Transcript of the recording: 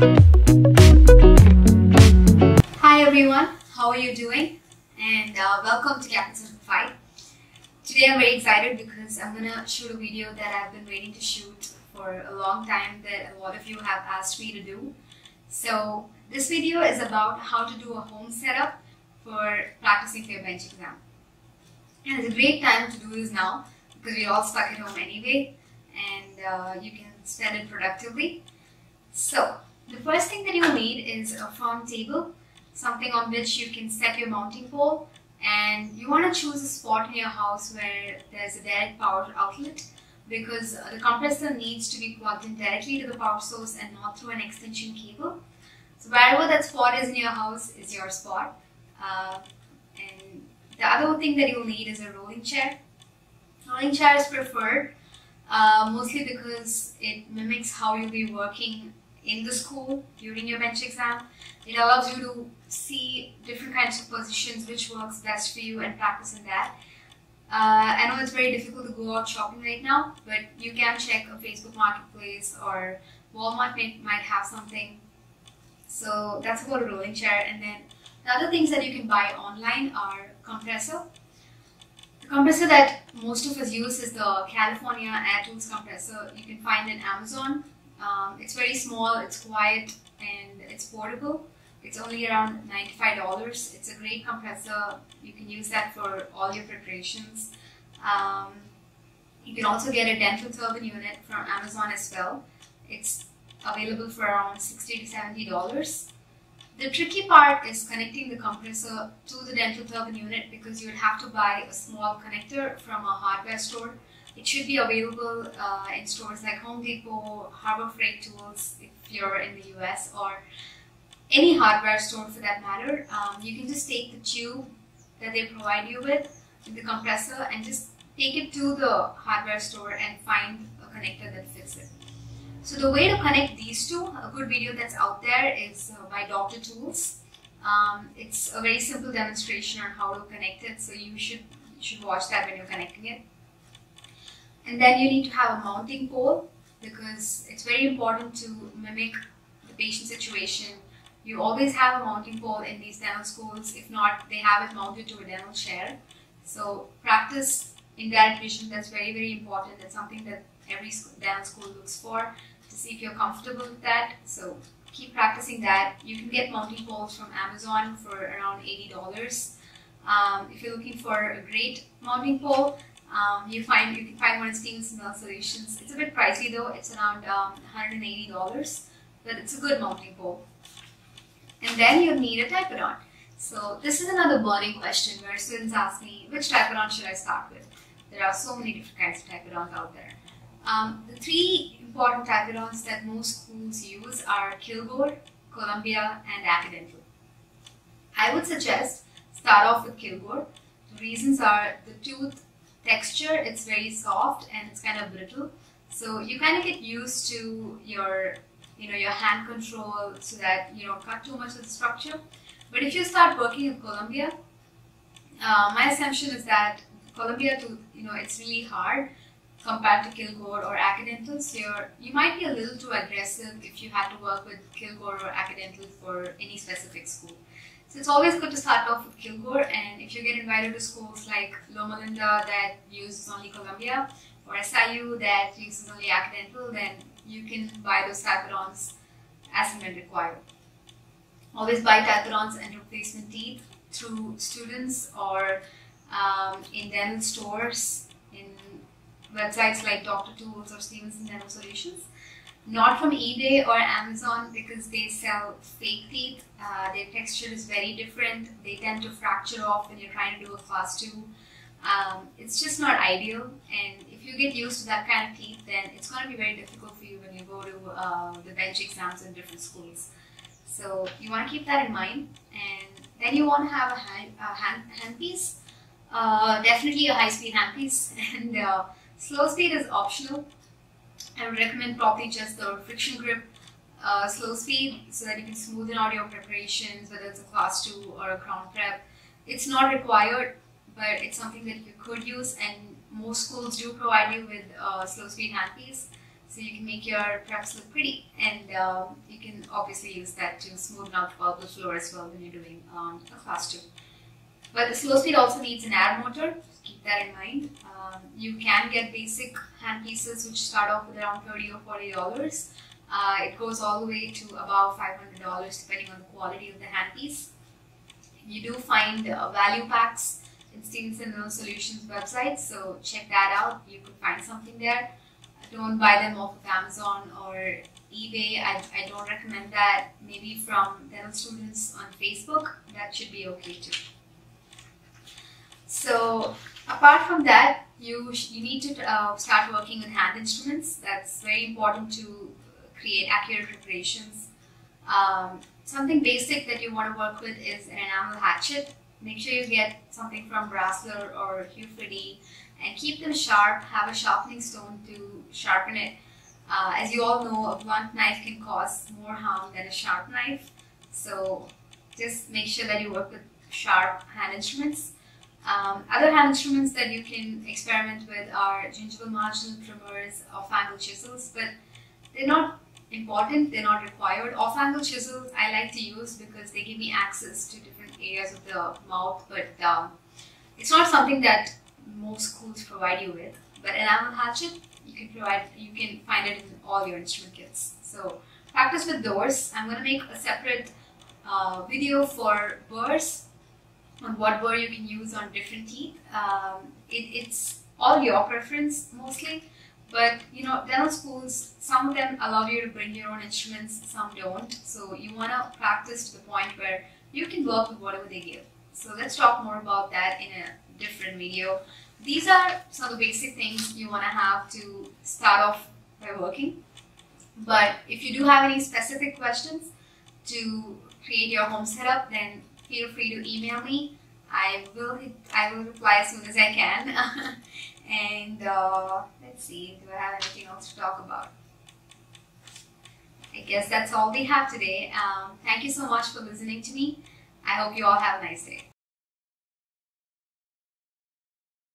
Hi everyone, how are you doing? And uh, welcome to Caapid Simplified. Today I'm very excited because I'm gonna shoot a video that I've been waiting to shoot for a long time that a lot of you have asked me to do. So this video is about how to do a home setup for practicing for your bench exam. And it's a great time to do this now because we're all stuck at home anyway and uh, you can spend it productively. So the first thing that you'll need is a firm table, something on which you can set your mounting pole and you want to choose a spot in your house where there's a direct power outlet because uh, the compressor needs to be plugged in directly to the power source and not through an extension cable. So wherever that spot is in your house is your spot. Uh, and the other thing that you'll need is a rolling chair. Rolling chair is preferred uh, mostly because it mimics how you'll be working in the school during your bench exam. It allows you to see different kinds of positions, which works best for you, and practice in that. Uh, I know it's very difficult to go out shopping right now, but you can check a Facebook Marketplace or Walmart may, might have something. So that's about a rolling chair. And then the other things that you can buy online are compressor. The compressor that most of us use is the California Air Tools compressor. You can find in Amazon. Um, it's very small, it's quiet, and it's portable. It's only around $95. It's a great compressor. You can use that for all your preparations. Um, you can also get a dental turbine unit from Amazon as well. It's available for around 60 to $70. The tricky part is connecting the compressor to the dental turbine unit because you would have to buy a small connector from a hardware store. It should be available uh, in stores like Home Depot, Harbor Freight Tools if you're in the US or any hardware store for that matter. Um, you can just take the tube that they provide you with, with the compressor and just take it to the hardware store and find a connector that fits it. So the way to connect these two, a good video that's out there is uh, by Dr. Tools. Um, it's a very simple demonstration on how to connect it, so you should you should watch that when you're connecting it. And then you need to have a mounting pole because it's very important to mimic the patient situation. You always have a mounting pole in these dental schools. If not, they have it mounted to a dental chair. So practice indirect vision. That's very very important. That's something that every dental school looks for to see if you're comfortable with that. So keep practicing that. You can get mounting poles from Amazon for around $80. Um, if you're looking for a great mounting pole, um, you find you can find one in Well Solutions. It's a bit pricey though. It's around um, $180, but it's a good mounting pole. And then you need a Typodont. So this is another burning question where students ask me, which Typodont should I start with? There are so many different kinds of Typodonts out there. Um, the three important Typodonts that most schools use are Kilgore, Columbia, and Acadental. I would suggest start off with Kilgore. The reasons are the tooth texture, it's very soft and it's kind of brittle. So you kind of get used to your, you know, your hand control so that you don't cut too much of the structure. But if you start working in Columbia, uh, my assumption is that Columbia, tooth, you know, it's really hard compared to Kilgore or Acadental. So you might be a little too aggressive if you had to work with Kilgore or Acadental for any specific school. So it's always good to start off with Kilgore and if you get invited to schools like Loma Linda that uses only Columbia or SIU that uses only Acadental, then you can buy those Typodonts as and when required. Always buy Typodonts and replacement teeth through students or um, in dental stores, in websites like Dr. Tools or Stevenson Dental Solutions. Not from eBay or Amazon because they sell fake teeth. Uh, their texture is very different. They tend to fracture off when you're trying to do a class two. Um, it's just not ideal. And if you get used to that kind of teeth, then it's going to be very difficult for you when you go to uh, the bench exams in different schools. So you want to keep that in mind. And then you want to have a hand, a hand, handpiece. Uh, definitely a high-speed handpiece. And uh, slow speed is optional. I would recommend probably just the friction grip uh, slow speed so that you can smoothen out your preparations, whether it's a class 2 or a crown prep. It's not required, but it's something that you could use and most schools do provide you with uh, slow speed handpiece. so you can make your preps look pretty and um, you can obviously use that to smoothen out the floor as well when you're doing um, a class too. But the slow speed also needs an air motor, that in mind. Um, you can get basic hand pieces which start off with around 30 or 40 dollars. Uh, it goes all the way to about $500 depending on the quality of the handpiece. You do find uh, value packs in Stevenson Solutions website, so check that out. You could find something there. Don't buy them off of Amazon or eBay. I, I don't recommend that. Maybe from dental students on Facebook. That should be okay too. So apart from that, you you need to uh, start working with hand instruments. That's very important to create accurate preparations. Um, something basic that you want to work with is an enamel hatchet. Make sure you get something from Brasseler or Hugh and keep them sharp. Have a sharpening stone to sharpen it. Uh, as you all know, a blunt knife can cause more harm than a sharp knife. So just make sure that you work with sharp hand instruments. Um, other hand instruments that you can experiment with are gingival marginal trimmers, off-angle chisels, but they're not important, they're not required. Off-angle chisels I like to use because they give me access to different areas of the mouth, but um, it's not something that most schools provide you with. But enamel hatchet, you can provide, you can find it in all your instrument kits. So practice with those. I'm going to make a separate uh, video for burrs on what burr you can use on different teeth. Um, it, it's all your preference mostly. But you know, dental schools, some of them allow you to bring your own instruments, some don't. So you want to practice to the point where you can work with whatever they give. So let's talk more about that in a different video. These are some of the basic things you want to have to start off by working. But if you do have any specific questions to create your home setup, then feel free to email me. I will I will reply as soon as I can. and uh, let's see, do I have anything else to talk about? I guess that's all we have today. Um, thank you so much for listening to me. I hope you all have a nice day.